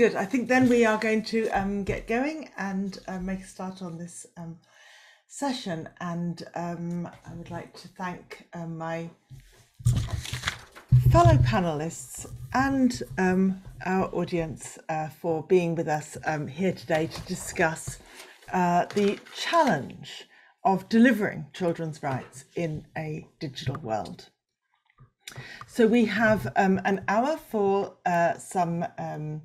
Good. I think then we are going to um, get going and uh, make a start on this um, session. And um, I would like to thank um, my fellow panelists and um, our audience uh, for being with us here today to discuss uh, the challenge of delivering children's rights in a digital world. So we have um, an hour for uh, some um,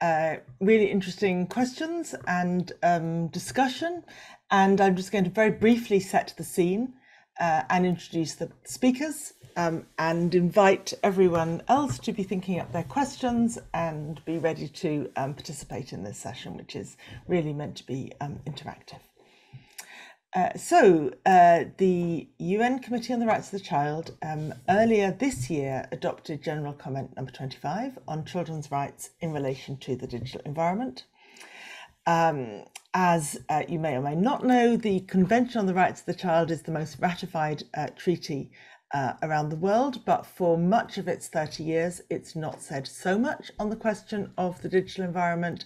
uh, really interesting questions and um, discussion. And I'm just going to very briefly set the scene uh, and introduce the speakers um, and invite everyone else to be thinking up their questions and be ready to um, participate in this session, which is really meant to be um, interactive. Uh, so, uh, the UN Committee on the Rights of the Child um, earlier this year adopted General Comment number 25 on children's rights in relation to the digital environment. Um, as uh, you may or may not know, the Convention on the Rights of the Child is the most ratified uh, treaty uh, around the world, but for much of its 30 years, it's not said so much on the question of the digital environment.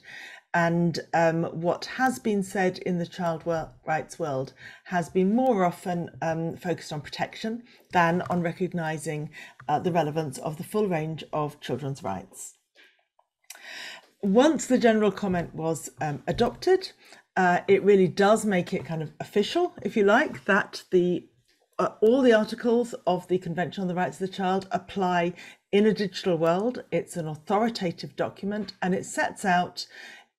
And um, what has been said in the child rights world has been more often um, focused on protection than on recognising uh, the relevance of the full range of children's rights. Once the general comment was um, adopted, uh, it really does make it kind of official, if you like, that the uh, all the articles of the Convention on the Rights of the Child apply in a digital world. It's an authoritative document and it sets out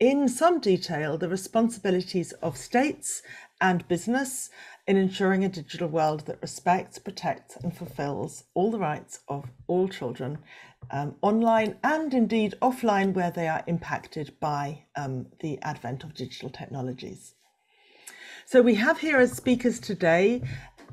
in some detail the responsibilities of states and business in ensuring a digital world that respects, protects, and fulfills all the rights of all children um, online and indeed offline where they are impacted by um, the advent of digital technologies. So we have here as speakers today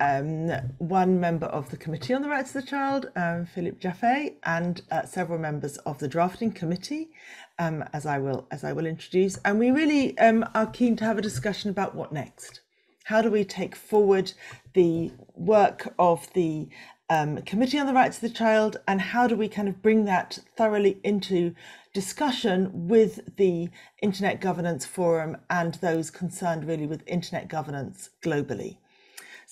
um, one member of the Committee on the Rights of the Child, um, Philippe Jaffe, and uh, several members of the drafting committee, um, as I will as I will introduce. And we really um, are keen to have a discussion about what next. How do we take forward the work of the um, Committee on the Rights of the Child, and how do we kind of bring that thoroughly into discussion with the Internet Governance Forum and those concerned really with Internet governance globally?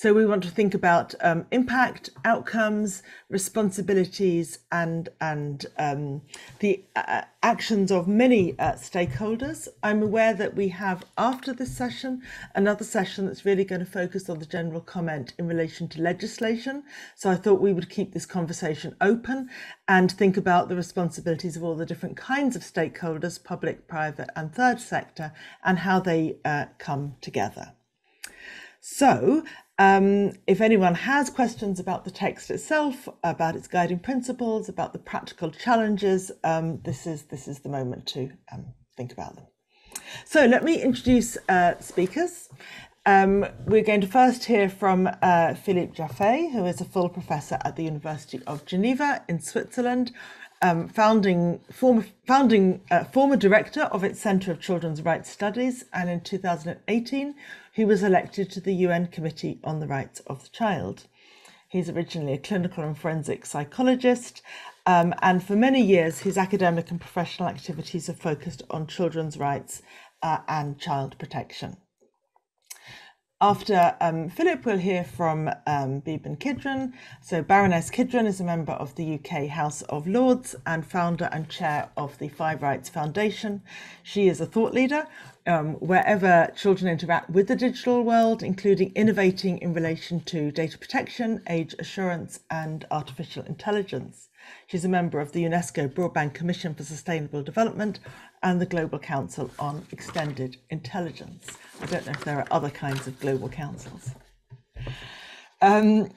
So we want to think about um, impact, outcomes, responsibilities, and and um, the uh, actions of many uh, stakeholders. I'm aware that we have after this session another session that's really going to focus on the general comment in relation to legislation. So I thought we would keep this conversation open and think about the responsibilities of all the different kinds of stakeholders, public, private, and third sector, and how they uh, come together. So, um, if anyone has questions about the text itself, about its guiding principles, about the practical challenges, um, this is this is the moment to um, think about them. So let me introduce uh, speakers. Um, we're going to first hear from uh, Philippe Jaffe, who is a full professor at the University of Geneva in Switzerland, um, founding former founding uh, former director of its Centre of Children's Rights Studies, and in 2018 he was elected to the UN Committee on the Rights of the Child. He's originally a clinical and forensic psychologist, um, and for many years his academic and professional activities have focused on children's rights uh, and child protection. After um, Philip, we'll hear from um, Beeban Kidron. So, Baroness Kidron is a member of the UK House of Lords and founder and chair of the Five Rights Foundation. She is a thought leader um, wherever children interact with the digital world, including innovating in relation to data protection, age assurance, and artificial intelligence. She's a member of the UNESCO Broadband Commission for Sustainable Development and the Global Council on Extended Intelligence. I don't know if there are other kinds of global councils. Um,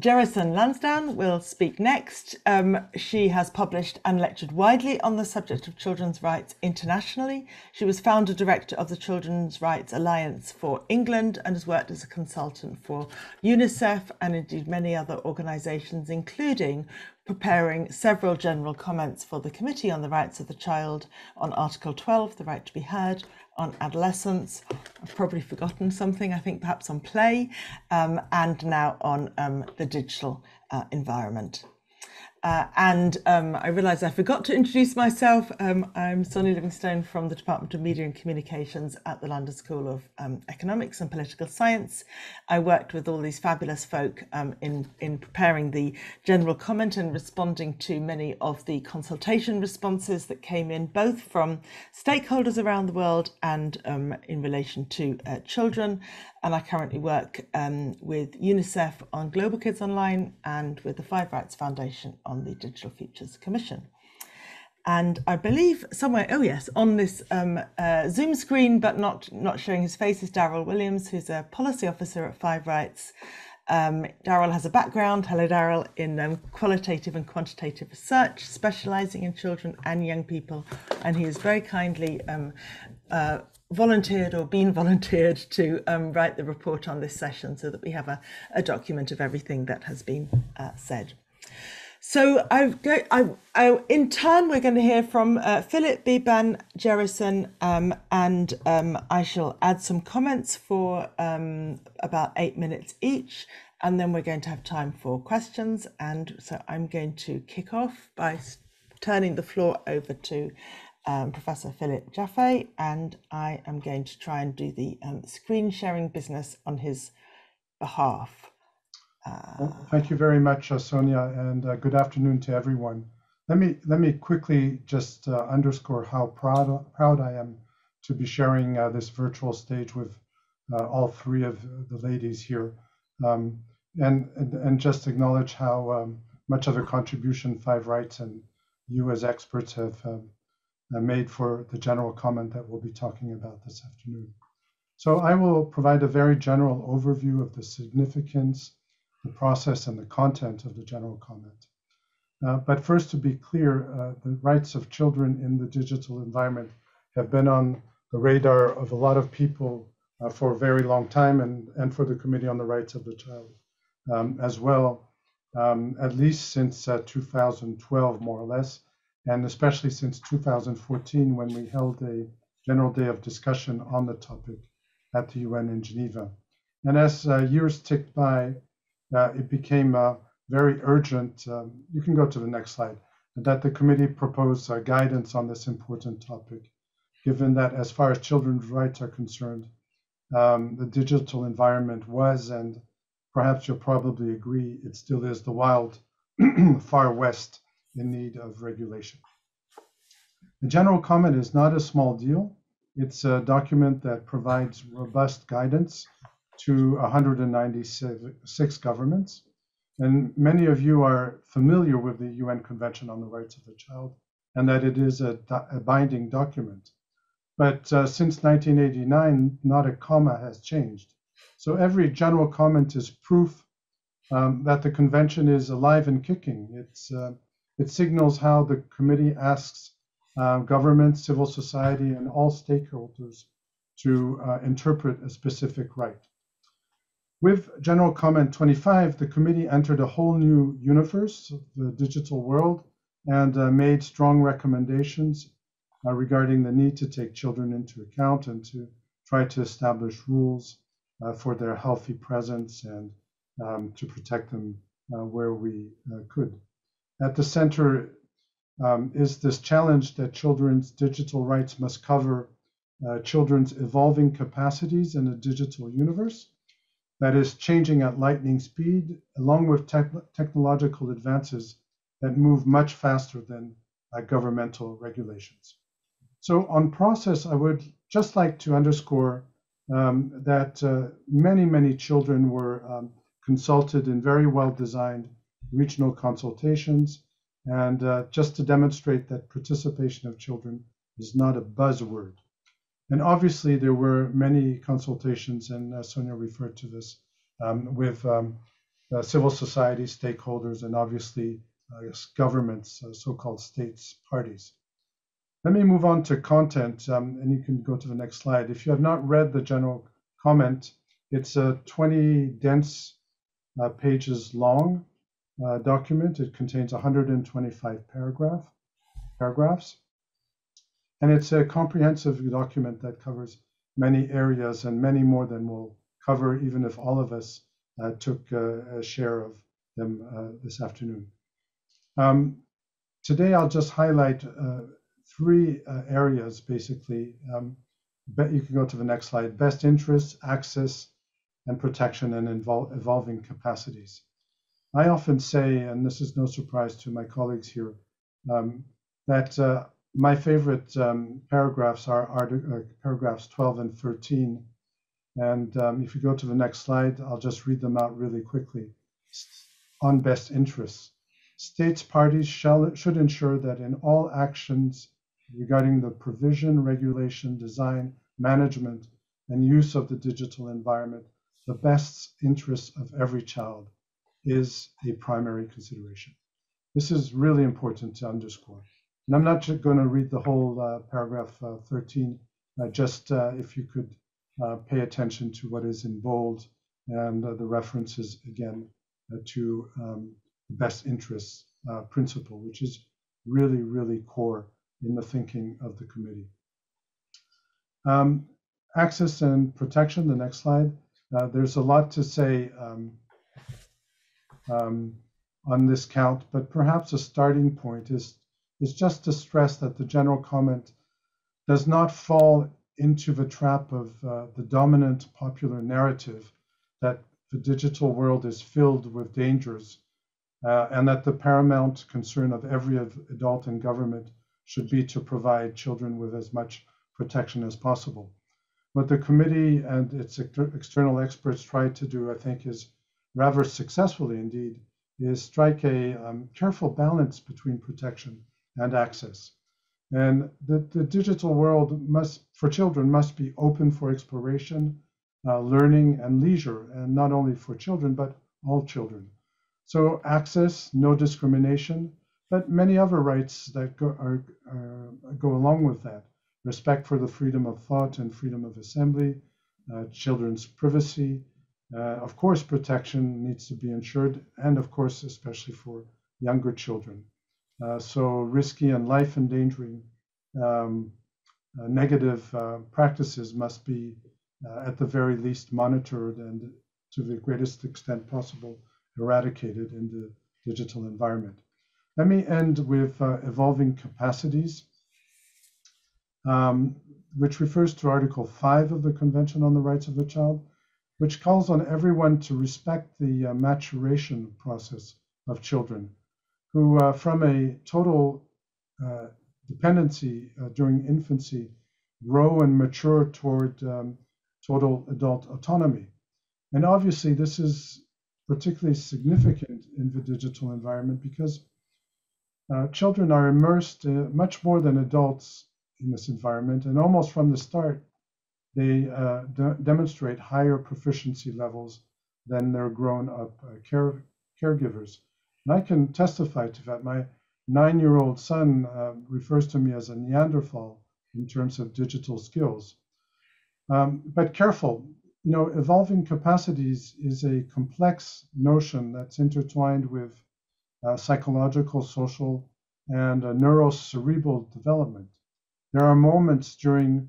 Gerison Lansdown will speak next. Um, she has published and lectured widely on the subject of children's rights internationally. She was founder director of the Children's Rights Alliance for England and has worked as a consultant for UNICEF and indeed many other organisations, including preparing several general comments for the Committee on the Rights of the Child on Article 12, the right to be heard, on adolescence. I've probably forgotten something, I think perhaps on play, um, and now on um, the digital uh, environment. Uh, and um, I realise I forgot to introduce myself. Um, I'm Sonia Livingstone from the Department of Media and Communications at the London School of um, Economics and Political Science. I worked with all these fabulous folk um, in, in preparing the general comment and responding to many of the consultation responses that came in, both from stakeholders around the world and um, in relation to uh, children and I currently work um, with UNICEF on Global Kids Online and with the Five Rights Foundation on the Digital Futures Commission. And I believe somewhere, oh yes, on this um, uh, Zoom screen, but not not showing his face, is Daryl Williams, who's a policy officer at Five Rights. Um, Daryl has a background, hello Daryl, in um, qualitative and quantitative research, specialising in children and young people, and he has very kindly um, uh, volunteered or been volunteered to um, write the report on this session so that we have a, a document of everything that has been uh, said. So I've go, I, I, in turn, we're going to hear from uh, Philip, Beeban, Gerison, um, and um, I shall add some comments for um, about eight minutes each, and then we're going to have time for questions. And so I'm going to kick off by turning the floor over to um, Professor Philip Jaffe, and I am going to try and do the um, screen sharing business on his behalf. Uh, well, thank you very much, uh, Sonia, and uh, good afternoon to everyone. Let me let me quickly just uh, underscore how proud proud I am to be sharing uh, this virtual stage with uh, all three of the ladies here, um, and, and, and just acknowledge how um, much of a contribution Five Rights and you as experts have um, made for the general comment that we'll be talking about this afternoon. So I will provide a very general overview of the significance, the process, and the content of the general comment. Uh, but first, to be clear, uh, the rights of children in the digital environment have been on the radar of a lot of people uh, for a very long time and, and for the Committee on the Rights of the Child um, as well, um, at least since uh, 2012, more or less and especially since 2014 when we held a general day of discussion on the topic at the UN in Geneva. And as uh, years ticked by, uh, it became uh, very urgent. Um, you can go to the next slide. That the committee proposed uh, guidance on this important topic, given that as far as children's rights are concerned, um, the digital environment was, and perhaps you'll probably agree, it still is the wild far west in need of regulation. The general comment is not a small deal. It's a document that provides robust guidance to 196 governments. And many of you are familiar with the UN Convention on the Rights of the Child and that it is a, a binding document. But uh, since 1989, not a comma has changed. So every general comment is proof um, that the convention is alive and kicking. It's uh, it signals how the committee asks uh, government, civil society, and all stakeholders to uh, interpret a specific right. With General Comment 25, the committee entered a whole new universe, the digital world, and uh, made strong recommendations uh, regarding the need to take children into account and to try to establish rules uh, for their healthy presence and um, to protect them uh, where we could. At the center um, is this challenge that children's digital rights must cover uh, children's evolving capacities in a digital universe that is changing at lightning speed, along with te technological advances that move much faster than uh, governmental regulations. So, on process, I would just like to underscore um, that uh, many, many children were um, consulted in very well designed regional consultations, and uh, just to demonstrate that participation of children is not a buzzword. And obviously, there were many consultations, and uh, Sonia referred to this, um, with um, uh, civil society stakeholders, and obviously uh, governments, uh, so-called states parties. Let me move on to content, um, and you can go to the next slide. If you have not read the general comment, it's a 20 dense uh, pages long uh, document. It contains 125 paragraph, paragraphs. And it's a comprehensive document that covers many areas and many more than we'll cover, even if all of us uh, took uh, a share of them uh, this afternoon. Um, today, I'll just highlight uh, three areas, basically. Um, but you can go to the next slide. Best interests, access, and protection and evolving capacities. I often say, and this is no surprise to my colleagues here, um, that uh, my favorite um, paragraphs are, are uh, paragraphs 12 and 13. And um, if you go to the next slide, I'll just read them out really quickly. On best interests, states parties shall, should ensure that in all actions regarding the provision, regulation, design, management, and use of the digital environment, the best interests of every child is a primary consideration. This is really important to underscore. And I'm not going to read the whole uh, paragraph uh, 13, uh, just uh, if you could uh, pay attention to what is in bold and uh, the references again to um, best interests principle, which is really, really core in the thinking of the committee. Um, access and protection, the next slide. There's a lot to say um, um, on this count, but perhaps a starting point is, is just to stress that the general comment does not fall into the trap of uh, the dominant popular narrative that the digital world is filled with dangers uh, and that the paramount concern of every adult in government should be to provide children with as much protection as possible. What the committee and its external experts try to do, I think, is rather successfully indeed, is strike a um, careful balance between protection and access. And the, the digital world must, for children, must be open for exploration, uh, learning, and leisure, and not only for children, but all children. So access, no discrimination, but many other rights that go, are, uh, go along with that respect for the freedom of thought and freedom of assembly, uh, children's privacy. Uh, of course, protection needs to be ensured, and of course, especially for younger children. Uh, so, risky and life endangering um, uh, negative uh, practices must be, uh, at the very least, monitored and to the greatest extent possible eradicated in the digital environment. Let me end with evolving capacities um, which refers to Article 5 of the Convention on the Rights of the Child, which calls on everyone to respect the uh, maturation process of children, who, uh, from a total uh, dependency uh, during infancy, grow and mature toward um, total adult autonomy. And obviously, this is particularly significant in the digital environment because uh, children are immersed uh, much more than adults in this environment. And almost from the start, they uh, de demonstrate higher proficiency levels than their grown up uh, care caregivers. And I can testify to that. My nine year old son uh, refers to me as a Neanderthal in terms of digital skills. Um, but careful, you know, evolving capacities is a complex notion that's intertwined with uh, psychological, social, and uh, neurocerebral development. There are moments during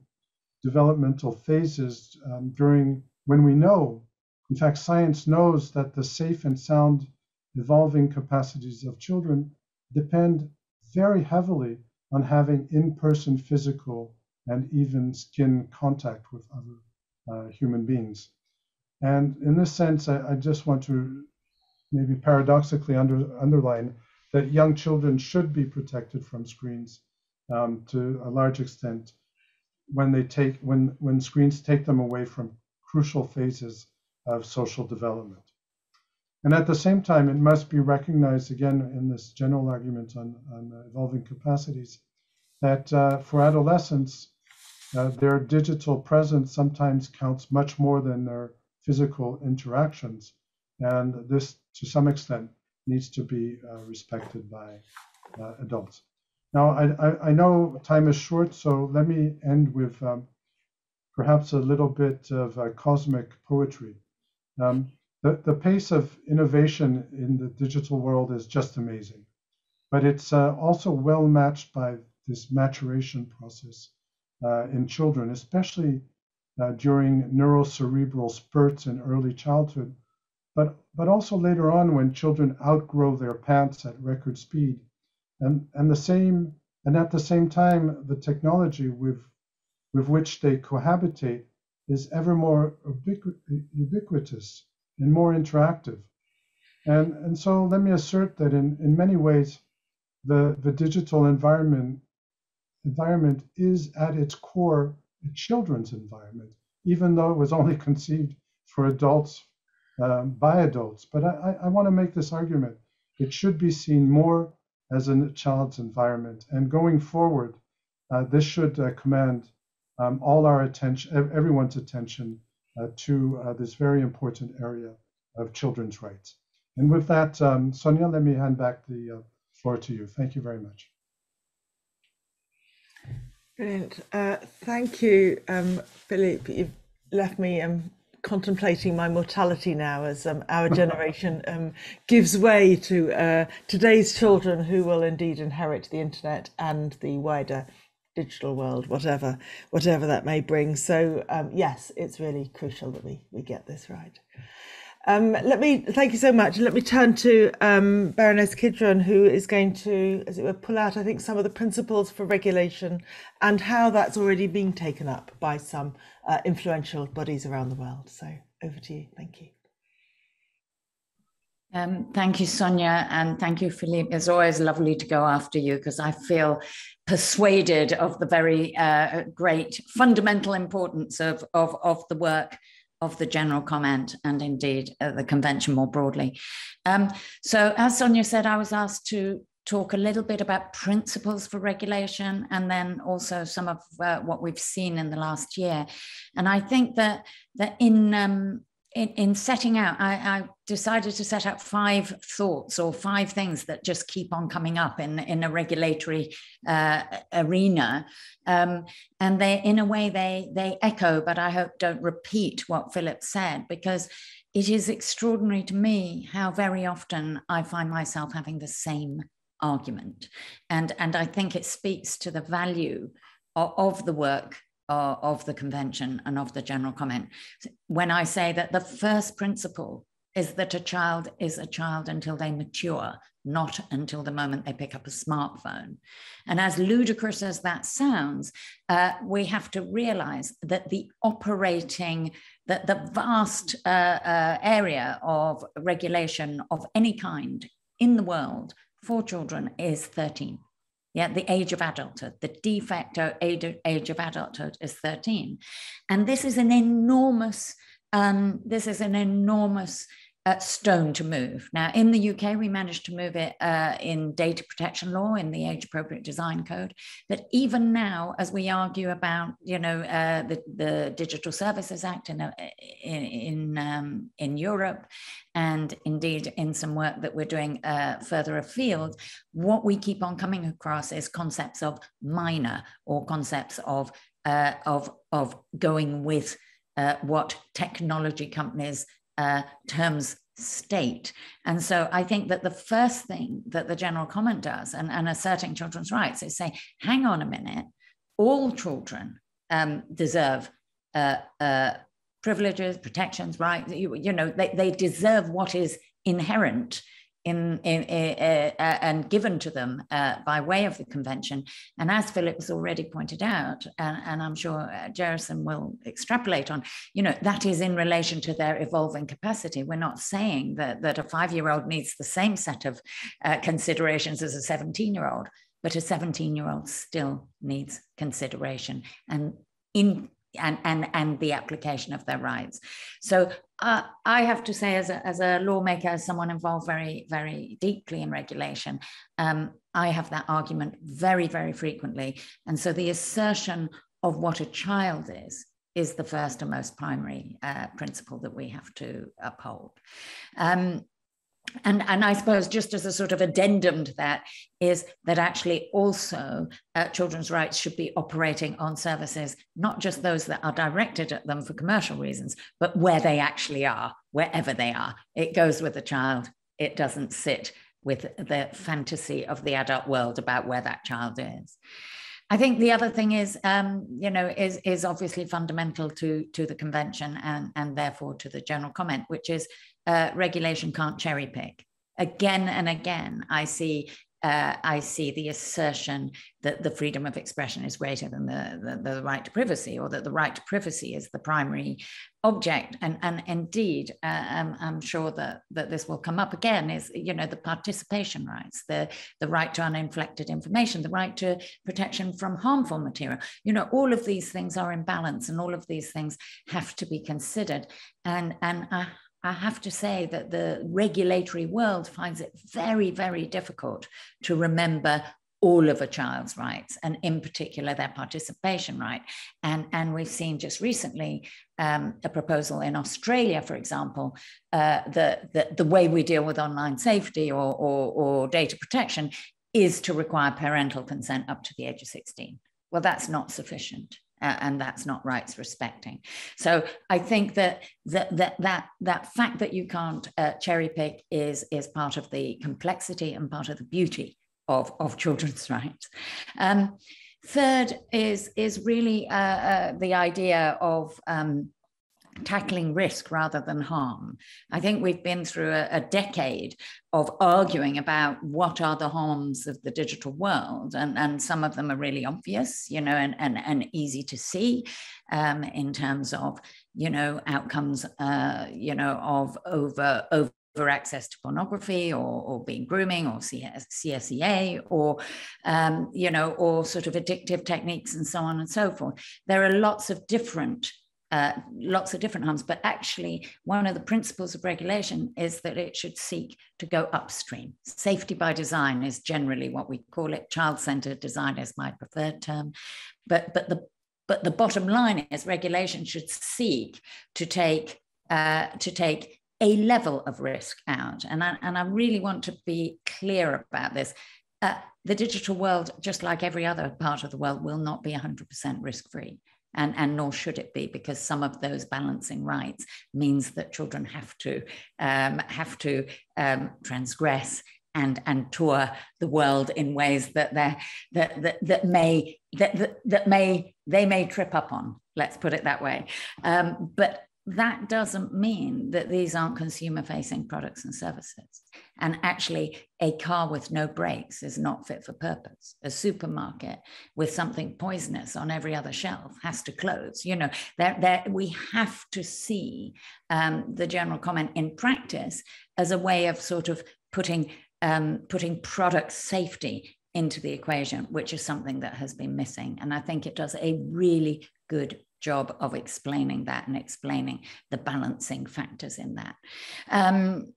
developmental phases um, during when we know, in fact, science knows that the safe and sound evolving capacities of children depend very heavily on having in-person physical and even skin contact with other uh, human beings. And in this sense, I, I, just want to maybe paradoxically under, underline that young children should be protected from screens um, to a large extent when they take when when screens take them away from crucial phases of social development. And at the same time, it must be recognized again in this general argument on, on evolving capacities that uh, for adolescents, uh, their digital presence sometimes counts much more than their physical interactions. And this to some extent needs to be uh, respected by uh, adults. Now, I, I, I, know time is short, so let me end with um, perhaps a little bit of uh, cosmic poetry. Um, the, the pace of innovation in the digital world is just amazing, but it's uh, also well matched by this maturation process uh, in children, especially uh, during neurocerebral spurts in early childhood, but, but also later on when children outgrow their pants at record speed. And, and the same and at the same time, the technology with, with which they cohabitate is ever more ubiqu- ubiquitous and more interactive. And, and so let me assert that in, in many ways, the, the digital environment environment is at its core a children's environment, even though it was only conceived for adults um, by adults. But I, I want to make this argument. It should be seen more as a child's environment. And going forward, uh, this should uh, command um, all our attention, everyone's attention uh, to uh, this very important area of children's rights. And with that, um, Sonia, let me hand back the uh, floor to you. Thank you very much. Brilliant. Thank you, um, Philippe. You've left me um, contemplating my mortality now as um, our generation um, gives way to uh, today's children who will indeed inherit the internet and the wider digital world, whatever whatever that may bring. So um, yes, it's really crucial that we we get this right. Um, let me thank you so much. Let me turn to um, Baroness Kidron, who is going to, as it were, pull out, I think, some of the principles for regulation and how that's already being taken up by some uh, influential bodies around the world. So over to you. Thank you. Um, thank you, Sonia, and thank you, Philippe. It's always lovely to go after you because I feel persuaded of the very uh, great fundamental importance of, of, of the work of the general comment and indeed uh, the convention more broadly. Um, so, as Sonia said, I was asked to talk a little bit about principles for regulation and then also some of uh, what we've seen in the last year. And I think that that in um, in, in setting out, I, I, decided to set out five thoughts or five things that just keep on coming up in, in a regulatory uh, arena. Um, and they, in a way, they, they echo, but I hope don't repeat what Philip said, because it is extraordinary to me how very often I find myself having the same argument. And, and I think it speaks to the value of, of the work uh, of the convention and of the general comment. When I say that the first principle is that a child is a child until they mature, not until the moment they pick up a smartphone. And as ludicrous as that sounds, uh, we have to realize that the operating, that the vast uh, uh, area of regulation of any kind in the world for children is 13 yeah, the age of adulthood, the de facto age of adulthood is 13. And this is an enormous, um, this is an enormous uh, stone to move. Now, in the UK, we managed to move it uh, in data protection law in the age appropriate design code. But even now, as we argue about, you know, uh, the, the Digital Services Act in, uh, in, um, in Europe, and indeed in some work that we're doing uh, further afield, what we keep on coming across is concepts of minor or concepts of, uh, of, of going with what technology companies uh, terms state. And so I think that the first thing that the general comment does and, and asserting children's rights is say, hang on a minute, all children um, deserve uh, uh, privileges, protections, rights. You, you know, they, they deserve what is inherent in, in, in uh, uh, and given to them uh, by way of the convention. And as Philip has already pointed out, and, and I'm sure uh, Gerison will extrapolate on, you know, that is in relation to their evolving capacity. We're not saying that, that a five-year-old needs the same set of uh, considerations as a 17-year-old, but a 17-year-old still needs consideration. And in and, and, and the application of their rights. So uh, I have to say, as a, as a lawmaker, as someone involved very, very deeply in regulation, um, I have that argument very, very frequently. And so the assertion of what a child is is the first and most primary uh, principle that we have to uphold. Um, and, and I suppose just as a sort of addendum to that is that actually also uh, children's rights should be operating on services, not just those that are directed at them for commercial reasons, but where they actually are, wherever they are. It goes with the child. It doesn't sit with the fantasy of the adult world about where that child is. I think the other thing is, um, you know, is is obviously fundamental to to the convention and and therefore to the general comment, which is uh, regulation can't cherry pick. Again and again, I see uh, I see the assertion that the freedom of expression is greater than the, the, the, right to privacy, or that the right to privacy is the primary object. And, and indeed, uh, I'm, I'm, sure that, that this will come up again is, you know, the participation rights, the, the right to uninflected information, the right to protection from harmful material. You know, all of these things are in balance and all of these things have to be considered. And, and I I have to say that the regulatory world finds it very, very difficult to remember all of a child's rights and in particular their participation right. And and we've seen just recently um, a proposal in australia for example uh, the, the the way we deal with online safety or, or, or data protection is to require parental consent up to the age of 16 well that's not sufficient and that's not rights respecting. So I think that that that that, that fact that you can't uh, cherry pick is is part of the complexity and part of the beauty of of children's rights. Um, third is is really uh, uh the idea of um, tackling risk rather than harm. I think we've been through a, a, decade of arguing about what are the harms of the digital world, and, and some of them are really obvious, you know, and, and, and easy to see um, in terms of, you know, outcomes, uh, you know, of over over access to pornography or, or being grooming or CS, CSEA or, um, you know, or sort of addictive techniques and so on and so forth. There are lots of different uh, lots of different harms, but actually, one of the principles of regulation is that it should seek to go upstream. Safety by design is generally what we call it. Child-centered design is my preferred term, but but the but the bottom line is regulation should seek to take uh, to take a level of risk out, and I, and I really want to be clear about this. Uh, the digital world, just like every other part of the world, will not be 100% risk free and, and nor should it be because some of those balancing rights means that children have to um, have to um, transgress and and tour the world in ways that they that, that that may that, that that may they may trip up on let's put it that way. Um, but that doesn't mean that these aren't consumer facing products and services. And actually, a car with no brakes is not fit for purpose. A supermarket with something poisonous on every other shelf has to close. You know, that, we have to see um, the general comment in practice as a way of sort of putting um, putting product safety into the equation, which is something that has been missing. And I think it does a really good job of explaining that and explaining the balancing factors in that. Um,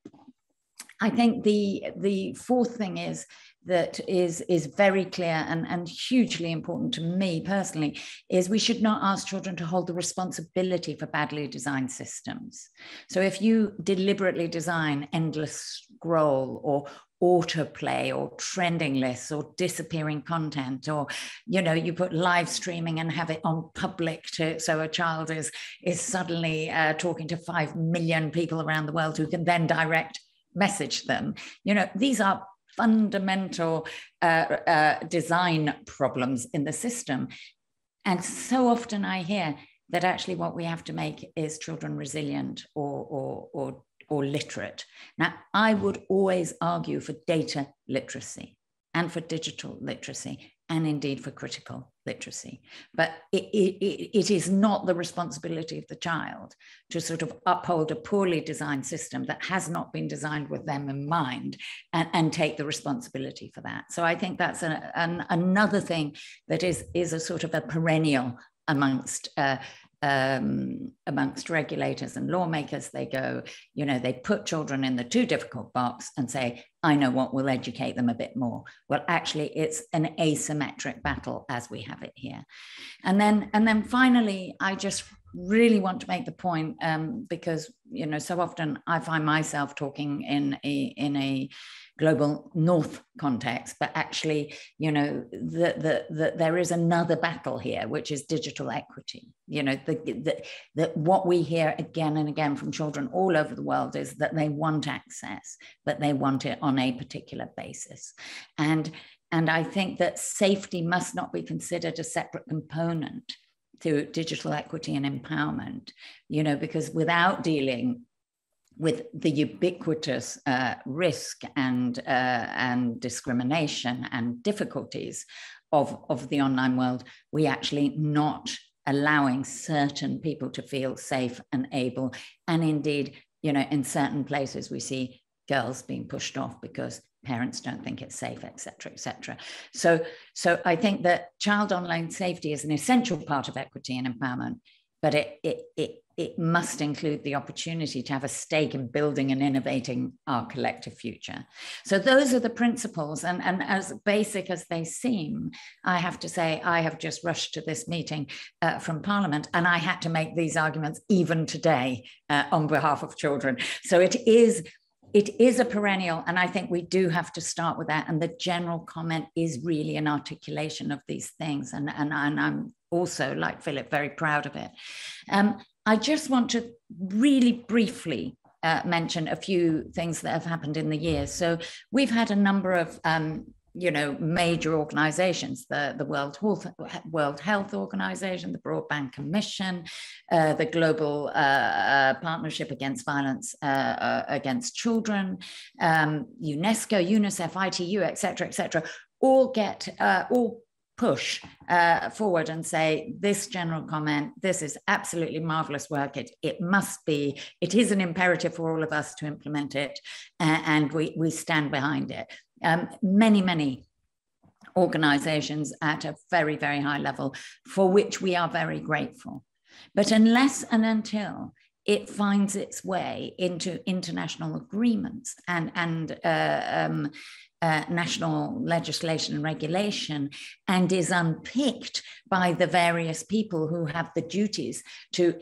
I think the the fourth thing is that is is very clear and, and hugely important to me personally is we should not ask children to hold the responsibility for badly designed systems. So if you deliberately design endless scroll or autoplay or trending lists or disappearing content or you know you put live streaming and have it on public to so a child is is suddenly uh, talking to 5 million people around the world who can then direct message them. You know these are fundamental uh, uh, design problems in the system. And so often i hear that actually what we have to make is children resilient or or, or or literate. Now, I would always argue for data literacy and for digital literacy and indeed for critical literacy. But it, it, it is not the responsibility of the child to sort of uphold a poorly designed system that has not been designed with them in mind and, and take the responsibility for that. So I think that's an, an, another thing that is, is a sort of a perennial amongst uh, um, amongst regulators and lawmakers. They go, you know, they put children in the too difficult box and say, I know what will educate them a bit more. Well, actually, it's an asymmetric battle as we have it here. And then, and then finally, I just really want to make the point um, because you know so often I find myself talking in a in a global north context but actually you know that the, the, there is another battle here which is digital equity. You know the, the, the, what we hear again and again from children all over the world is that they want access but they want it on a particular basis. And and i think that safety must not be considered a separate component to digital equity and empowerment you know because without dealing with the ubiquitous uh, risk and, uh, and discrimination and difficulties of, of the online world, we actually not allowing certain people to feel safe and able. And indeed, you know, in certain places we see girls being pushed off because parents don't think it's safe, etc., etc. So, so I think that child online safety is an essential part of equity and empowerment, but it, it, it it must include the opportunity to have a stake in building and innovating our collective future. So those are the principles. And, and as basic as they seem, I have to say, I have just rushed to this meeting uh, from Parliament and I had to make these arguments even today uh, on behalf of children. So it is it is a perennial, and I think we do have to start with that. And the general comment is really an articulation of these things. And, and, and I'm also, like Philip, very proud of it. Um, I just want to really briefly uh, mention a few things that have happened in the year. So we've had a number of um, you know major organizations the the world health world health organization the broadband commission uh, the global uh, uh, partnership against violence uh, uh, against children um, unesco unicef itu etc etc all get uh, all push uh, forward and say this general comment this is absolutely marvelous work. It, it must be it is an imperative for all of us to implement it uh, and we, we stand behind it. Um, many many organizations at a very very high level for which we are very grateful. But unless and until it finds its way into international agreements and and uh, um, uh, national legislation and regulation and is unpicked by the various people who have the duties to,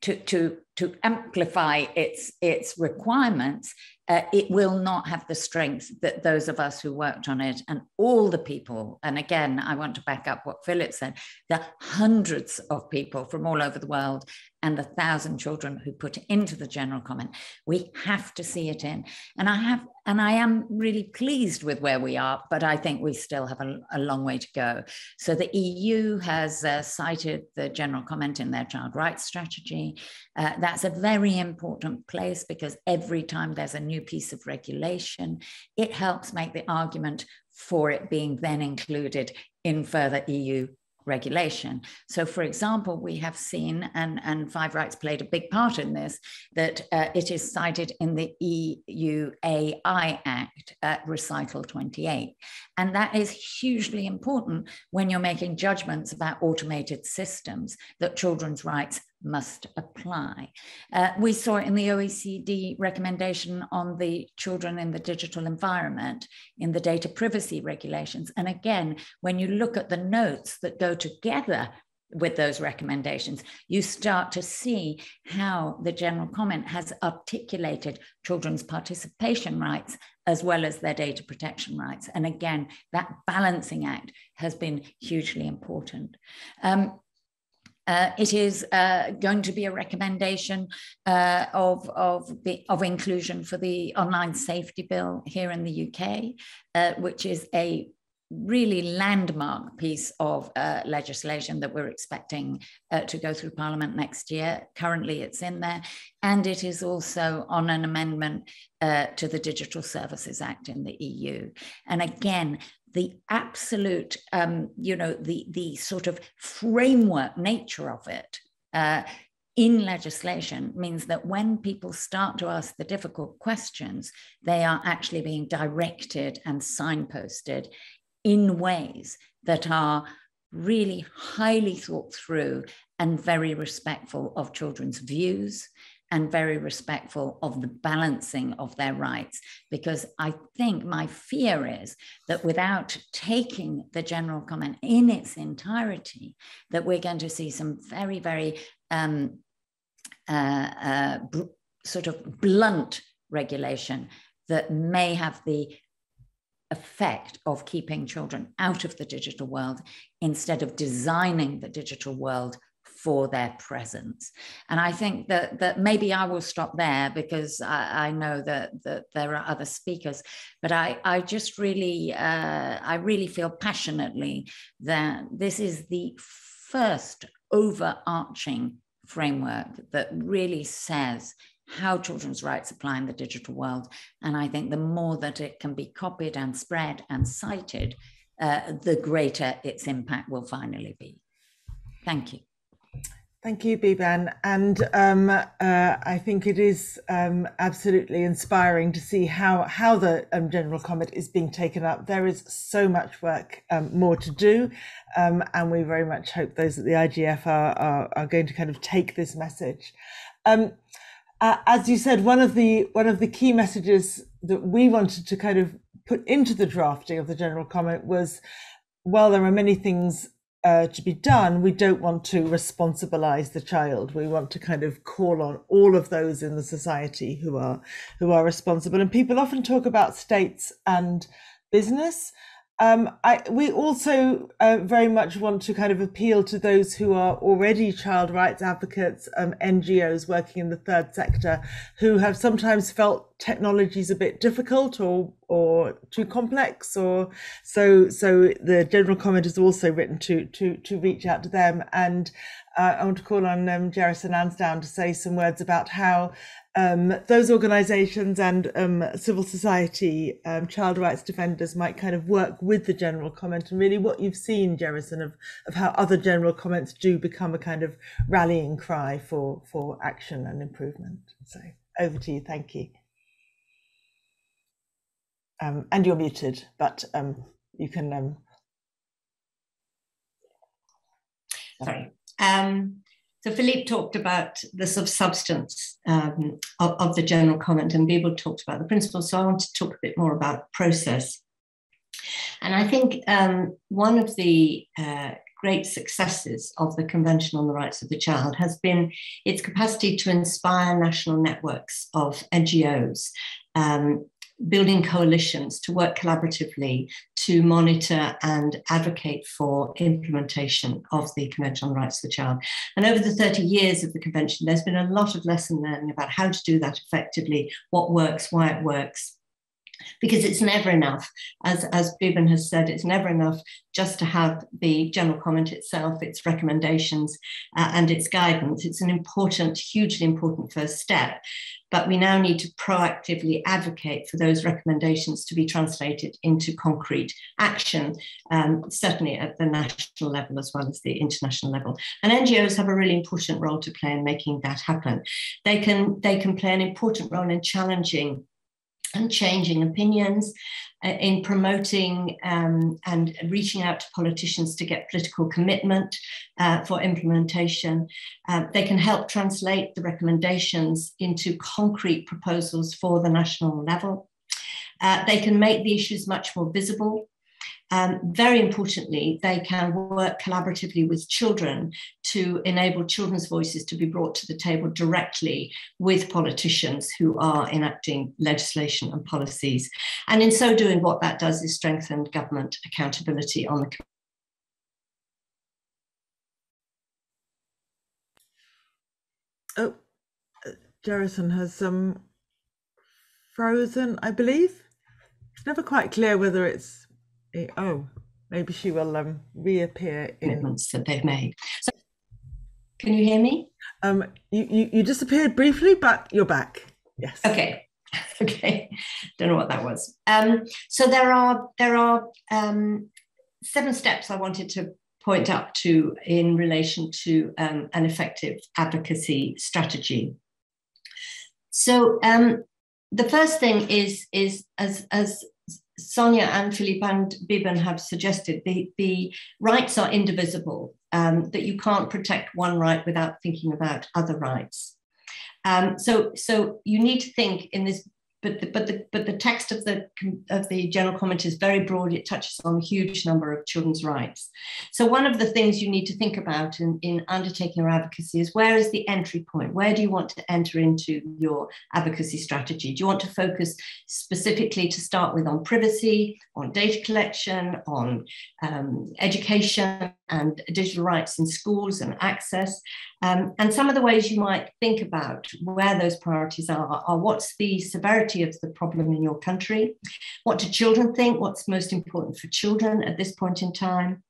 to, to, to amplify its, its requirements, uh, it will not have the strength that those of us who worked on it and all the people, and again, I want to back up what Philip said, the hundreds of people from all over the world and the thousand children who put into the general comment, we have to see it in. And I have, and I am really pleased with where we are, but I think we still have a, a long way to go. So the EU has uh, cited the general comment in their child rights strategy. Uh, that's a very important place because every time there's a new piece of regulation, it helps make the argument for it being then included in further EU regulation. So, for example, we have seen, and, and Five Rights played a big part in this, that uh, it is cited in the EU AI Act, uh, Recital 28. And that is hugely important when you're making judgments about automated systems that children's rights must apply. Uh, we saw in the OECD recommendation on the children in the digital environment in the data privacy regulations. And again, when you look at the notes that go together with those recommendations, you start to see how the general comment has articulated children's participation rights as well as their data protection rights. And again, that balancing act has been hugely important. Um, uh, it is uh, going to be a recommendation uh, of, of, the, of inclusion for the online safety bill here in the UK, uh, which is a really landmark piece of uh, legislation that we're expecting uh, to go through Parliament next year. Currently, it's in there. And it is also on an amendment to the Digital Services Act in the EU. And again, the absolute, um, you know, the, the sort of framework nature of it uh, in legislation means that when people start to ask the difficult questions, they are actually being directed and signposted in ways that are really highly thought through and very respectful of children's views and very respectful of the balancing of their rights. Because I think my fear is that without taking the general comment in its entirety, that we're going to see some very, very um, uh, uh, sort of blunt regulation that may have the effect of keeping children out of the digital world instead of designing the digital world for their presence. And I think that that maybe I will stop there because I, I know that, that there are other speakers, but I, I just really uh, I really feel passionately that this is the first overarching framework that really says how children's rights apply in the digital world. And I think the more that it can be copied and spread and cited, uh, the greater its impact will finally be. Thank you. Thank you, Beeban. And um, uh, I think it is um, absolutely inspiring to see how, how the um, general comment is being taken up. There is so much work um, more to do. Um, and we very much hope those at the IGF are, are, are going to kind of take this message. Uh, as you said, one of the one of the key messages that we wanted to kind of put into the drafting of the general comment was, while there are many things uh, to be done, we don't want to responsibilize the child. We want to kind of call on all of those in the society who are who are responsible. And people often talk about states and business. Um, I, we also uh, very much want to kind of appeal to those who are already child rights advocates, um, NGOs working in the third sector, who have sometimes felt technologies a bit difficult or or too complex, or so. So the general comment is also written to to to reach out to them. And uh, I want to call on um, Gerison Lansdown to say some words about how um, those organisations and um, civil society um, child rights defenders might kind of work with the general comment and really what you've seen, Jerison, of, of how other general comments do become a kind of rallying cry for, for action and improvement. So over to you. Thank you. Um, and you're muted, but um, you can. Um, Sorry. Um, so Philippe talked about the sort of substance um, of, of, the general comment, and Beeban talked about the principles. So I want to talk a bit more about process. And I think um, one of the uh, great successes of the Convention on the Rights of the Child has been its capacity to inspire national networks of NGOs um, building coalitions to work collaboratively to monitor and advocate for implementation of the Convention on Rights of the Child. And over the 30 years of the Convention, there's been a lot of lesson learning about how to do that effectively, what works, why it works, because it's never enough, as, as Beeban has said, it's never enough just to have the general comment itself, its recommendations, uh, and its guidance. It's an important, hugely important first step. But we now need to proactively advocate for those recommendations to be translated into concrete action, um, certainly at the national level as well as the international level. And NGOs have a really important role to play in making that happen. They can, they can play an important role in challenging and changing opinions, uh, in promoting um, and reaching out to politicians to get political commitment uh, for implementation. Uh, they can help translate the recommendations into concrete proposals for the national level. Uh, they can make the issues much more visible um, very importantly, they can work collaboratively with children to enable children's voices to be brought to the table directly with politicians who are enacting legislation and policies. And in so doing, what that does is strengthen government accountability on the Oh, Gerison has um, frozen, I believe. It's never quite clear whether it's oh, maybe she will um, reappear in commitments that they've made. So, can you hear me? Um, you, you you disappeared briefly, but you're back. Yes. Okay. Okay. Don't know what that was. Um, so there are there are um, seven steps I wanted to point up to in relation to um, an effective advocacy strategy. So um, the first thing is is as as Sonia and Philippe and Beeban have suggested, the, the rights are indivisible, um, that you can't protect one right without thinking about other rights. Um, so, so you need to think in this but the, but the but the text of the of the general comment is very broad. It touches on a huge number of children's rights. So one of the things you need to think about in, in undertaking your advocacy is where is the entry point? Where do you want to enter into your advocacy strategy? Do you want to focus specifically to start with on privacy, on data collection, on um, education and digital rights in schools and access? Um, and some of the ways you might think about where those priorities are are what's the severity of the problem in your country? What do children think? What's most important for children at this point in time?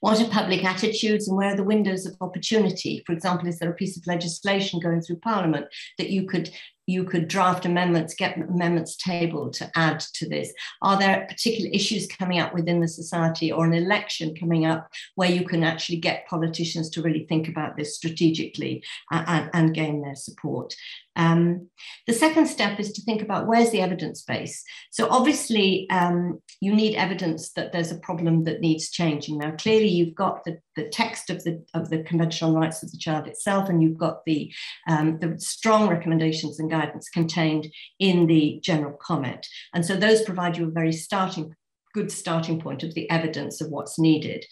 What are public attitudes and where are the windows of opportunity? For example, is there a piece of legislation going through Parliament that you could you could draft amendments, get amendments tabled to add to this? Are there particular issues coming up within the society or an election coming up where you can actually get politicians to really think about this strategically and, and gain their support? Um, the second step is to think about where's the evidence base. So obviously, um, you need evidence that there's a problem that needs changing. Now, clearly, you've got the, the text of the of the Convention on Rights of the Child itself, and you've got the um, the strong recommendations and guidance contained in the general comment. And so those provide you a very starting good starting point of the evidence of what's needed.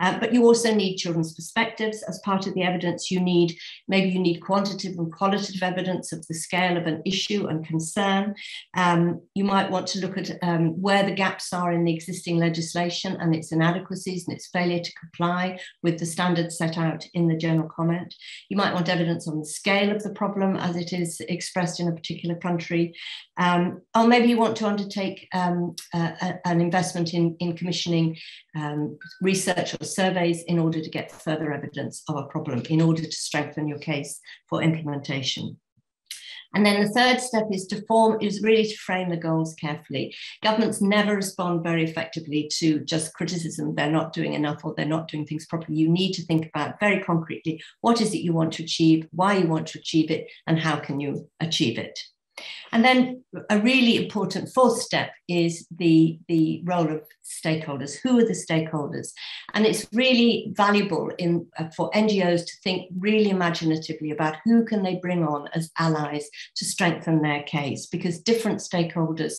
Uh, but you also need children's perspectives as part of the evidence. You need, maybe you need quantitative and qualitative evidence of the scale of an issue and concern. Um, you might want to look at um, where the gaps are in the existing legislation and its inadequacies and its failure to comply with the standards set out in the general comment. You might want evidence on the scale of the problem as it is expressed in a particular country. Um, or maybe you want to undertake um, an investment investment in, in commissioning um, research or surveys in order to get further evidence of a problem, in order to strengthen your case for implementation. And then the third step is to form, is really to frame the goals carefully. Governments never respond very effectively to just criticism they're not doing enough or they're not doing things properly. You need to think about very concretely what is it you want to achieve, why you want to achieve it, and how can you achieve it. And then a really important fourth step is the, the role of stakeholders. Who are the stakeholders? And it's really valuable in, uh, for NGOs to think really imaginatively about who can they bring on as allies to strengthen their case, because different stakeholders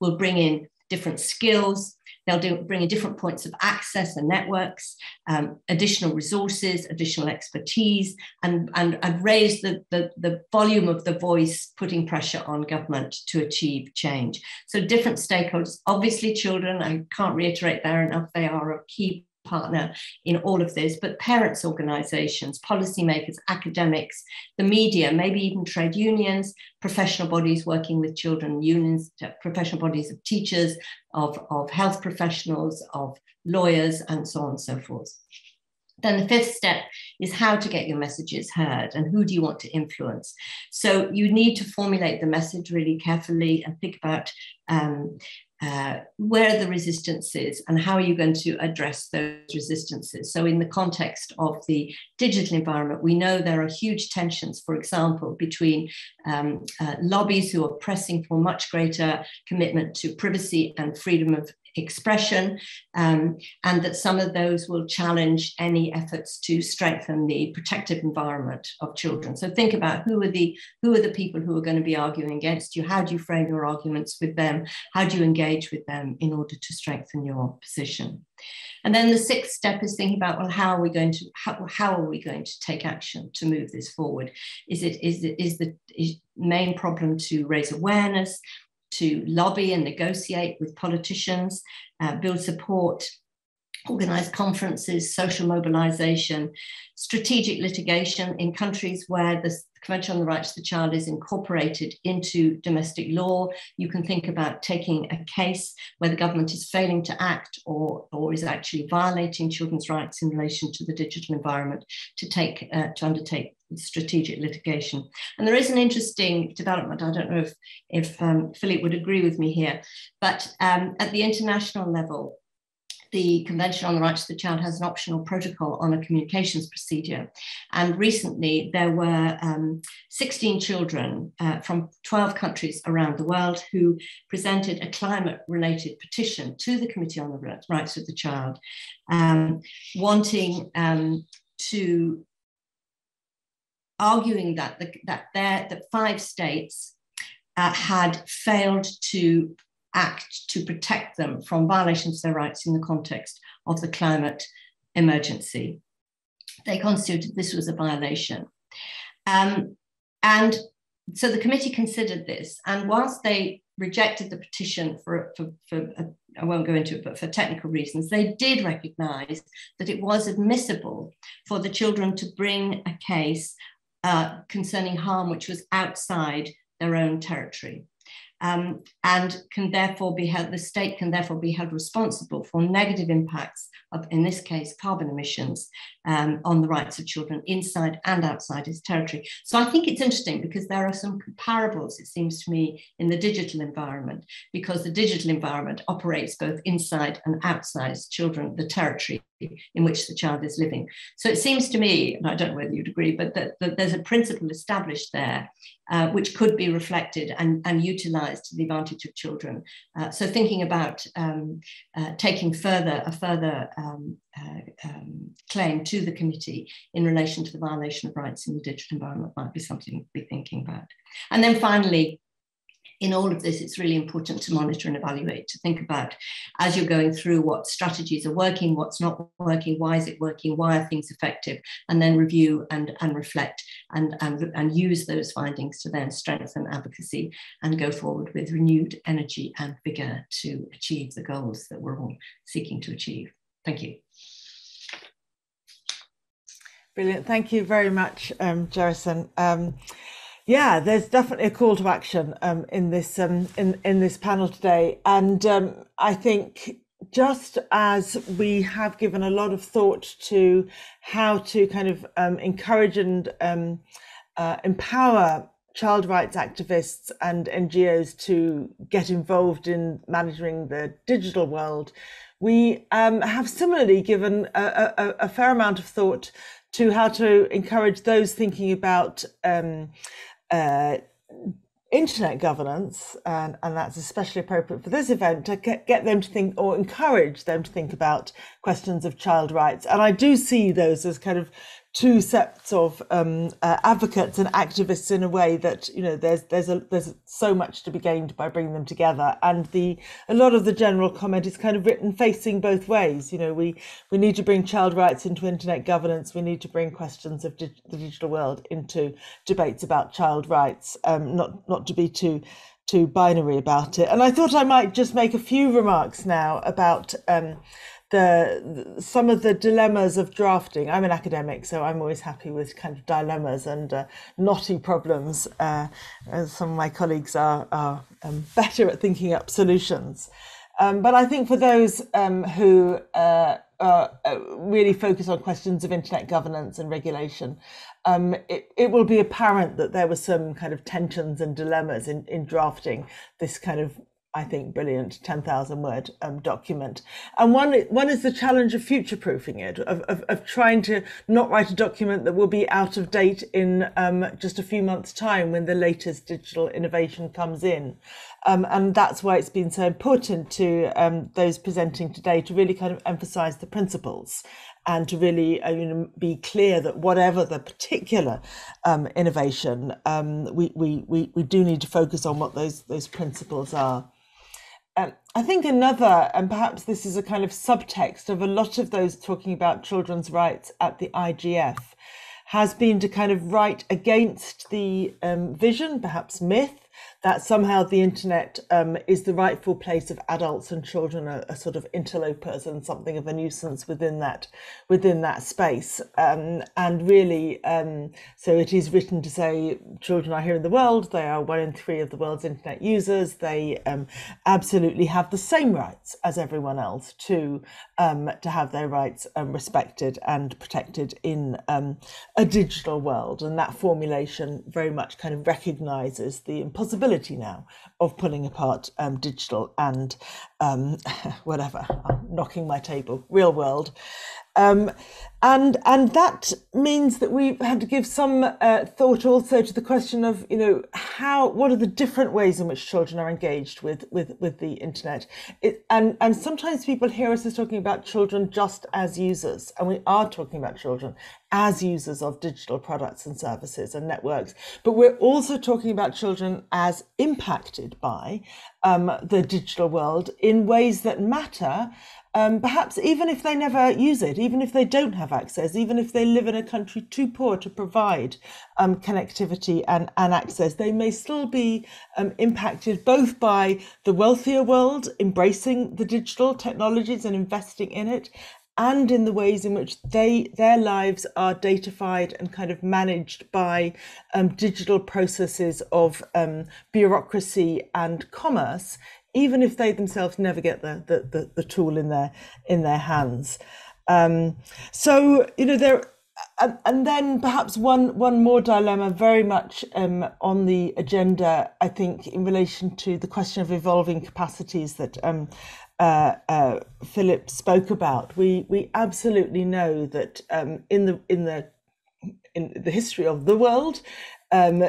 will bring in different skills, They'll do, bring in different points of access and networks, um, additional resources, additional expertise, and, and, and raise the, the, the volume of the voice, putting pressure on government to achieve change. So different stakeholders, obviously children, I can't reiterate there enough, they are a key partner in all of this, but parents' organizations, policymakers, academics, the media, maybe even trade unions, professional bodies working with children, unions, professional bodies of teachers, of, of health professionals, of lawyers, and so on and so forth. Then the fifth step is how to get your messages heard and who do you want to influence. So you need to formulate the message really carefully and think about um, uh, where are the resistances and how are you going to address those resistances? So, in the context of the digital environment, we know there are huge tensions, for example, between um, uh, lobbies who are pressing for much greater commitment to privacy and freedom of expression, um, and that some of those will challenge any efforts to strengthen the protective environment of children. So think about who are the who are the people who are going to be arguing against you. How do you frame your arguments with them? How do you engage with them in order to strengthen your position? And then the sixth step is thinking about well, how are we going to how, how are we going to take action to move this forward? Is it is it is the is main problem to raise awareness? To lobby and negotiate with politicians, uh, build support, organize conferences, social mobilization, strategic litigation in countries where the Convention on the Rights of the Child is incorporated into domestic law. You can think about taking a case where the government is failing to act or, or is actually violating children's rights in relation to the digital environment to take uh, to undertake strategic litigation. And there is an interesting development. I don't know if, if um, Philippe would agree with me here, but um, at the international level, the Convention on the Rights of the Child has an optional protocol on a communications procedure. And recently, there were um, 16 children uh, from 12 countries around the world who presented a climate related petition to the Committee on the Rights of the Child, um, wanting um, to arguing that the, that there that five states uh, had failed to act to protect them from violations of their rights in the context of the climate emergency. They constituted this was a violation. Um, and so the committee considered this, and whilst they rejected the petition for, for, for uh, I won't go into it, but for technical reasons, they did recognize that it was admissible for the children to bring a case uh, concerning harm which was outside their own territory um, and can therefore be held, the state can therefore be held responsible for negative impacts of, in this case, carbon emissions um, on the rights of children inside and outside its territory. So I think it's interesting because there are some comparables, it seems to me, in the digital environment, because the digital environment operates both inside and outside children, the territory in which the child is living. So it seems to me, and I don't know whether you'd agree, but that, that there's a principle established there uh, which could be reflected and, and utilized to the advantage of children. Uh, so thinking about um, uh, taking further a further um, uh, um, claim to the committee in relation to the violation of rights in the digital environment might be something to be thinking about. And then finally, in all of this, it's really important to monitor and evaluate, to think about as you're going through what strategies are working, what's not working, why is it working, why are things effective, and then review and, and reflect and, and, and use those findings to then strengthen advocacy and go forward with renewed energy and vigor to achieve the goals that we're all seeking to achieve. Thank you. Brilliant. Thank you very much, um. Um, yeah, there's definitely a call to action um, in this um, in in this panel today, and um, I think just as we have given a lot of thought to how to kind of um, encourage and um, uh, empower child rights activists and NGOs to get involved in managing the digital world, we um, have similarly given a, a, a, fair amount of thought to how to encourage those thinking about uh, internet governance, and, and that's especially appropriate for this event, to get, get them to think or encourage them to think about questions of child rights. And I do see those as kind of two sets of um, uh, advocates and activists in a way that you know there's there's a there's so much to be gained by bringing them together. And the a lot of the general comment is kind of written facing both ways. You know we we need to bring child rights into internet governance. We need to bring questions of the digital world into debates about child rights um, not not to be too too binary about it. And I thought I might just make a few remarks now about um, the, some of the dilemmas of drafting. I'm an academic, so I'm always happy with kind of dilemmas and uh, knotty problems. Uh, some of my colleagues are, are um, better at thinking up solutions. Um, but I think for those um, who uh, uh really focus on questions of internet governance and regulation, um, it, it will be apparent that there were some kind of tensions and dilemmas in, in drafting this kind of I think, brilliant 10,000 word um, document. And one, one is the challenge of future proofing it, of, of, of, trying to not write a document that will be out of date in um, just a few months' time when the latest digital innovation comes in. Um, and that's why it's been so important to um, those presenting today to really kind of emphasize the principles and to really uh, be clear that whatever the particular um, innovation, um, we, we, we, we do need to focus on what those, those principles are. Um, I think another, and perhaps this is a kind of subtext of a lot of those talking about children's rights at the IGF, has been to kind of write against the um, vision, perhaps myth, that somehow the internet um, is the rightful place of adults and children are, are, sort of interlopers and something of a nuisance within that within that space. Um, and really, um, so it is written to say children are here in the world. They are one in three of the world's internet users. They um, absolutely have the same rights as everyone else to um, to have their rights um, respected and protected in a digital world. And that formulation very much kind of recognizes the impossibility possibility now of pulling apart um, digital and um, whatever, I'm knocking my table, real world. Um, and and that means that we've had to give some uh, thought also to the question of you know how what are the different ways in which children are engaged with with with the internet? It, and and sometimes people hear us as talking about children just as users and we are talking about children as users of digital products and services and networks. But we're also talking about children as impacted by um, the digital world in ways that matter um, perhaps even if they never use it, even if they don't have access, even if they live in a country too poor to provide um, connectivity and, and access, they may still be um, impacted both by the wealthier world embracing the digital technologies and investing in it, and in the ways in which they their lives are datafied and kind of managed by um, digital processes of um, bureaucracy and commerce even if they themselves never get the the, the, the tool in their in their hands. Um, so you know there. And, and then perhaps one one more dilemma very much um, on the agenda, I think, in relation to the question of evolving capacities that um, uh, uh, Philip spoke about. We we absolutely know that um, in the in the in the history of the world, um,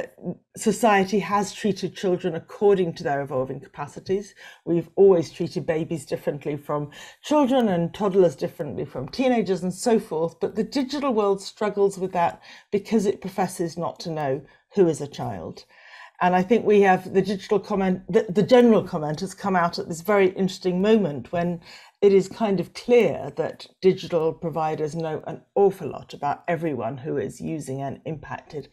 society has treated children according to their evolving capacities. We've always treated babies differently from children and toddlers differently from teenagers and so forth. But the digital world struggles with that because it professes not to know who is a child. And I think we have the digital comment, the, the general comment has come out at this very interesting moment when it is kind of clear that digital providers know an awful lot about everyone who is using and impacted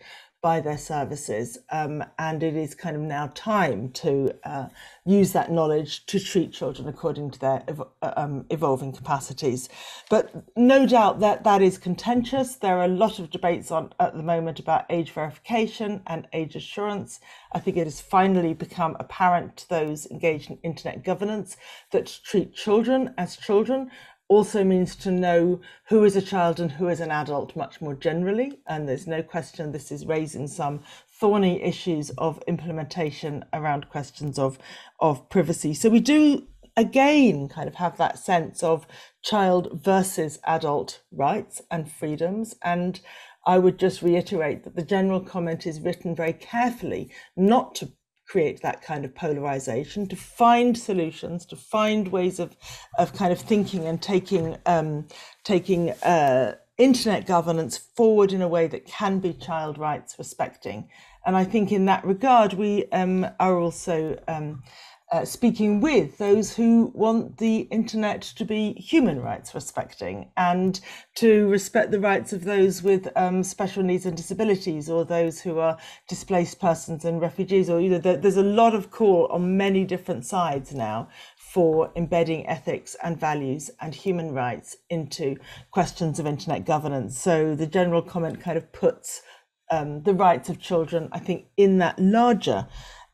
by their services. Um, and it is kind of now time to uh, use that knowledge to treat children according to their ev- uh, um, evolving capacities. But no doubt that that is contentious. There are a lot of debates on at the moment about age verification and age assurance. I think it has finally become apparent to those engaged in internet governance that to treat children as children also means to know who is a child and who is an adult much more generally. And there's no question this is raising some thorny issues of implementation around questions of, of privacy. So we do again kind of have that sense of child versus adult rights and freedoms. And I would just reiterate that the general comment is written very carefully not to create that kind of polarization, to find solutions, to find ways of, of kind of thinking and taking um, taking uh, internet governance forward in a way that can be child rights respecting. And I think in that regard, we um, are also um, uh, speaking with those who want the internet to be human rights respecting and to respect the rights of those with um, special needs and disabilities or those who are displaced persons and refugees or you know there's a lot of call on many different sides now for embedding ethics and values and human rights into questions of internet governance. So the general comment kind of puts um, the rights of children i think in that larger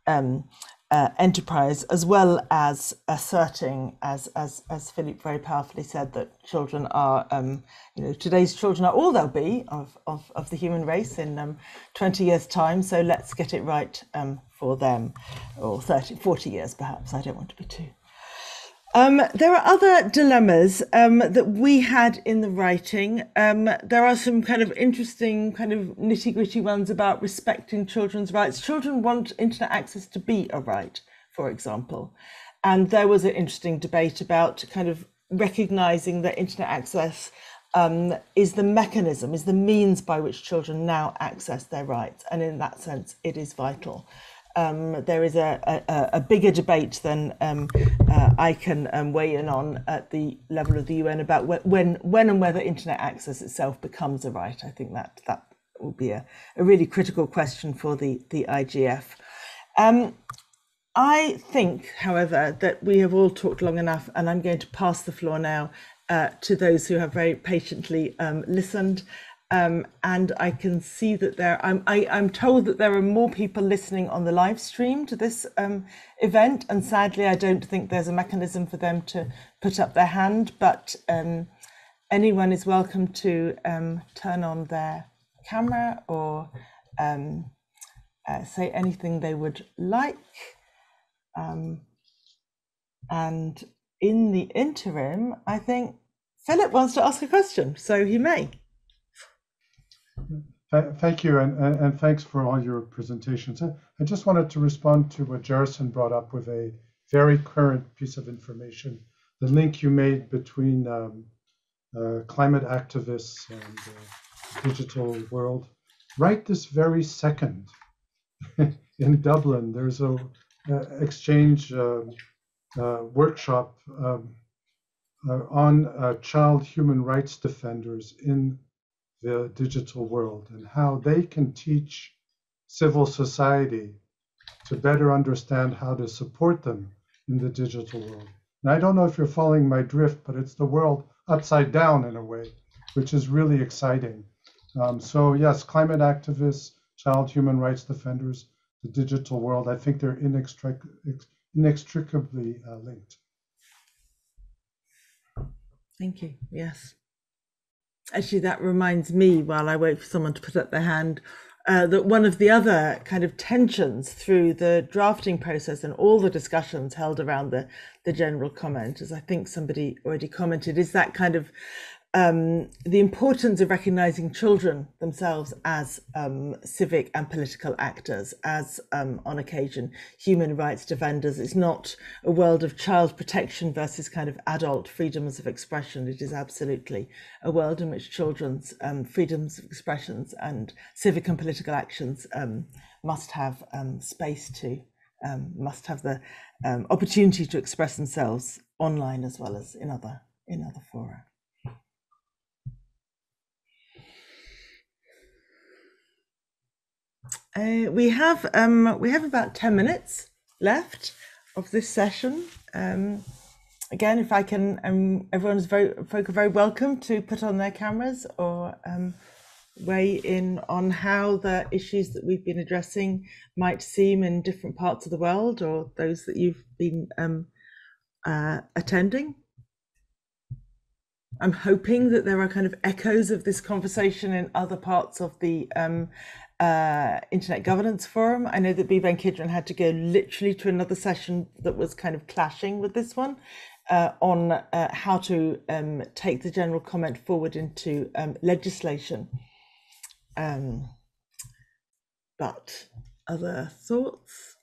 um, uh, enterprise, as well as asserting, as as as Philip very powerfully said, that children are, um, you know, today's children are all they'll be of of, of the human race in um, 20 years' time. So let's get it right um, for them, or 30, 40 years perhaps. I don't want to be too um, there are other dilemmas um, that we had in the writing. Um, there are some kind of interesting, kind of nitty gritty ones about respecting children's rights. Children want internet access to be a right, for example. And there was an interesting debate about kind of recognizing that internet access um, is the mechanism, is the means by which children now access their rights. And in that sense, it is vital um, there is a, a, a, bigger debate than um, uh, I can um, weigh in on at the level of the UN about when, when and whether internet access itself becomes a right. I think that that will be a, a really critical question for the, the IGF. Um, I think, however, that we have all talked long enough, and I'm going to pass the floor now uh, to those who have very patiently um, listened. Um, and I can see that there, I'm, I, am told that there are more people listening on the live stream to this um, event. And sadly, I don't think there's a mechanism for them to put up their hand, but um, anyone is welcome to um, turn on their camera or um, uh, say anything they would like. Um, and in the interim, I think Philip wants to ask a question, so he may. Thank you, and, and, thanks for all your presentations. I just wanted to respond to what Gerison brought up with a very current piece of information, the link you made between um, uh, climate activists and uh, digital world. Right this very second, in Dublin, there's a exchange um, uh, workshop um, uh, on uh, child human rights defenders in the digital world and how they can teach civil society to better understand how to support them in the digital world. And I don't know if you're following my drift, but it's the world upside down in a way, which is really exciting. Um, so yes, climate activists, child human rights defenders, the digital world, I think they're inextric inextricably uh, linked. Thank you. Yes. Actually, that reminds me, while I wait for someone to put up their hand, uh, that one of the other kind of tensions through the drafting process and all the discussions held around the, the general comment, as I think somebody already commented, is that kind of um, the importance of recognizing children themselves as um, civic and political actors, as um, on occasion human rights defenders. It's not a world of child protection versus kind of adult freedoms of expression. It is absolutely a world in which children's um, freedoms of expressions and civic and political actions um, must have um, space to, must have the opportunity to express themselves online as well as in other in other fora. Uh, we have um, we have about ten minutes left of this session. Um, again, if I can, um, everyone's very folk are very welcome to put on their cameras or um, weigh in on how the issues that we've been addressing might seem in different parts of the world or those that you've been um, uh, attending. I'm hoping that there are kind of echoes of this conversation in other parts of the um, uh, Internet Governance Forum. I know that Beeban Kidron had to go literally to another session that was kind of clashing with this one uh, on uh, how to um, take the general comment forward into um, legislation. Um, but other thoughts?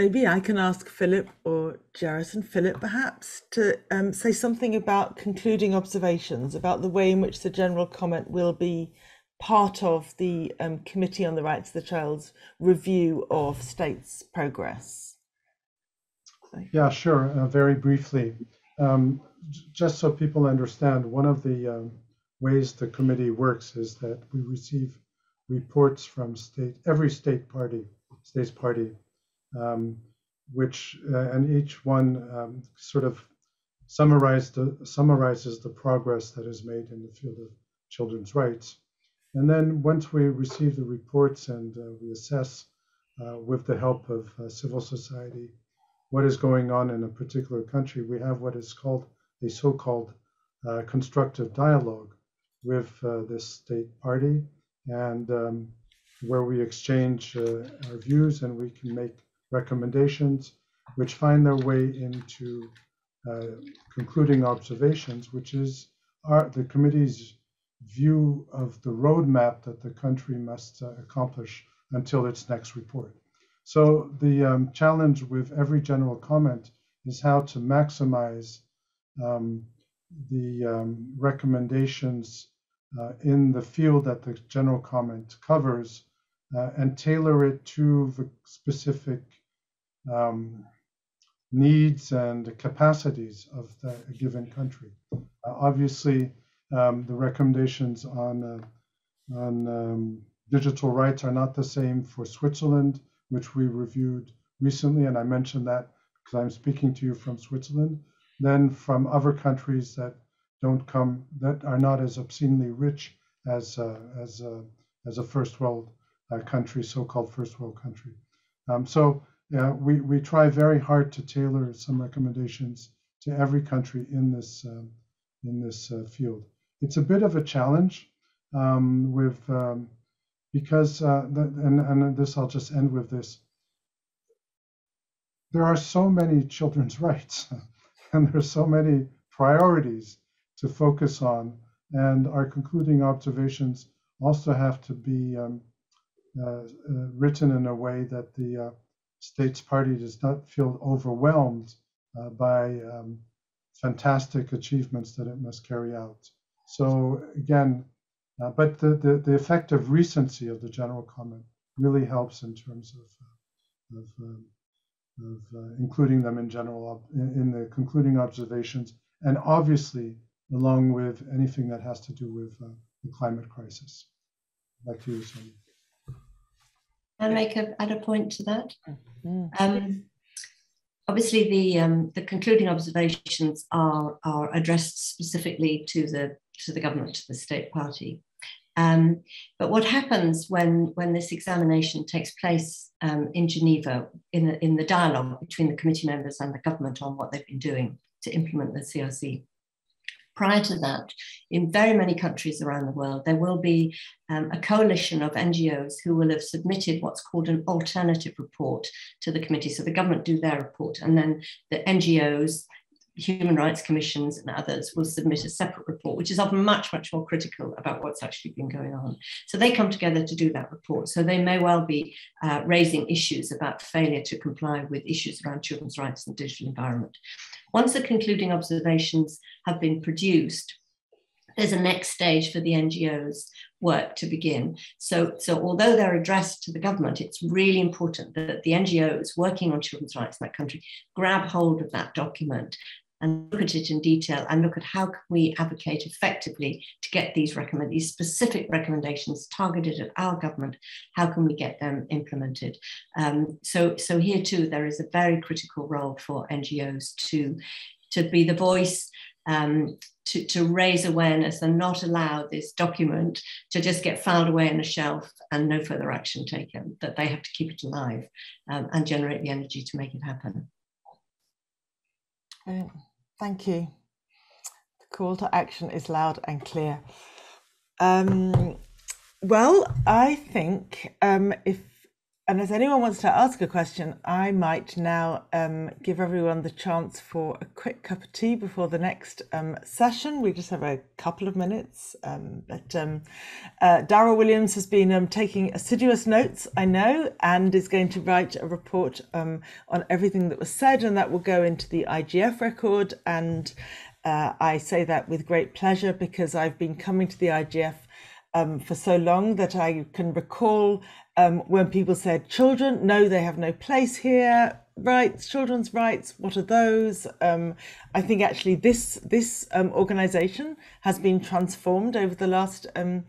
Maybe I can ask Philip or Gerison, Philip perhaps, to um, say something about concluding observations, about the way in which the general comment will be part of the um, Committee on the Rights of the Child's review of states' progress. Yeah, sure. Uh, very briefly, um, just so people understand, one of the um, ways the committee works is that we receive reports from state every state party, states party um, which uh, and each one um, sort of the, summarizes the progress that is made in the field of children's rights. And then once we receive the reports and uh, we assess uh, with the help of uh, civil society what is going on in a particular country, we have what is called a so-called uh, constructive dialogue with uh, this state party and um, where we exchange our views and we can make recommendations, which find their way into uh, concluding observations, which is our, the committee's view of the roadmap that the country must uh, accomplish until its next report. So the um, challenge with every general comment is how to maximize um, the um, recommendations uh, in the field that the general comment covers uh, and tailor it to the specific um, needs and capacities of the, a given country. Uh, obviously, um, the recommendations on, uh, on um, digital rights are not the same for Switzerland, which we reviewed recently, and I mentioned that because I'm speaking to you from Switzerland, then from other countries that don't come, that are not as obscenely rich as, uh, as, uh, as a first world uh, country, so-called first world country. Um, so yeah, we, we try very hard to tailor some recommendations to every country in this um, in this uh, field. It's a bit of a challenge um, with um, because uh, the, and and this I'll just end with this. there are so many children's rights and there are so many priorities to focus on. And our concluding observations also have to be um, uh, uh, written in a way that the uh, states party does not feel overwhelmed uh, by um, fantastic achievements that it must carry out. So again, uh, but the, the, the, effect of recency of the general comment really helps in terms of, of, um, of uh, including them in general in, in, the concluding observations, and obviously along with anything that has to do with uh, the climate crisis. Back to you, Sonia. I make a, add a point to that. Mm-hmm. Um, obviously, the um, the concluding observations are are addressed specifically to the to the government, to the state party. Um, but what happens when, when this examination takes place um, in Geneva, in the, in the dialogue between the committee members and the government on what they've been doing to implement the CRC? Prior to that, in very many countries around the world, there will be um, a coalition of NGOs who will have submitted what's called an alternative report to the committee. So the government do their report, and then the NGOs, human rights commissions and others will submit a separate report, which is often much, much more critical about what's actually been going on. So they come together to do that report. So they may well be uh, raising issues about failure to comply with issues around children's rights and digital environment. Once the concluding observations have been produced, there's a next stage for the NGOs work to begin. So, so although they're addressed to the government, it's really important that the NGOs working on children's rights in that country grab hold of that document and look at it in detail and look at how can we advocate effectively to get these recommend these specific recommendations targeted at our government how can we get them implemented um, so so here too there is a very critical role for ngos to to be the voice um, to, to raise awareness and not allow this document to just get filed away on a shelf and no further action taken, that they have to keep it alive um, and generate the energy to make it happen. Thank you. The call to action is loud and clear. Um, well, I think um, if Unless anyone wants to ask a question, I might now um, give everyone the chance for a quick cup of tea before the next um, session. We just have a couple of minutes. Um, but um, uh, Daryl Williams has been um, taking assiduous notes, I know, and is going to write a report um, on everything that was said, and that will go into the IGF record. And uh, I say that with great pleasure because I've been coming to the IGF um, for so long that I can recall um, when people said, children, no, they have no place here. Rights, children's rights, what are those? Um, I think actually this this um, organisation has been transformed over the last um,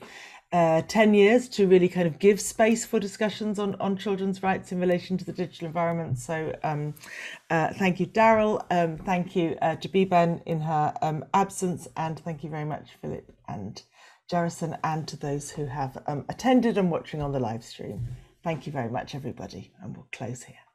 uh, 10 years to really kind of give space for discussions on, on children's rights in relation to the digital environment. So um, uh, thank you, Daryl. Um, thank you, uh, Jabiban in her um, absence. And thank you very much, Philip and Gerison, and to those who have um, attended and watching on the live stream. Thank you very much, everybody, and we'll close here.